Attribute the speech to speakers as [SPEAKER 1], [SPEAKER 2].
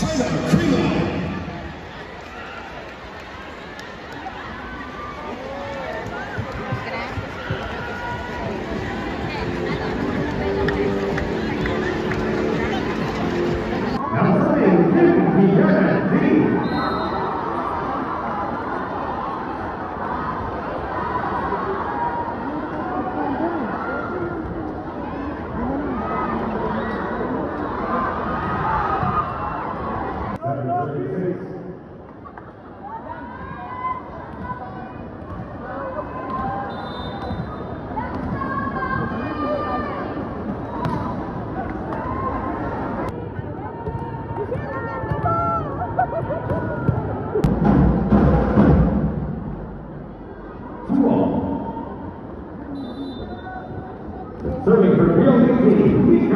[SPEAKER 1] Taylor. 12. Serving for Real City,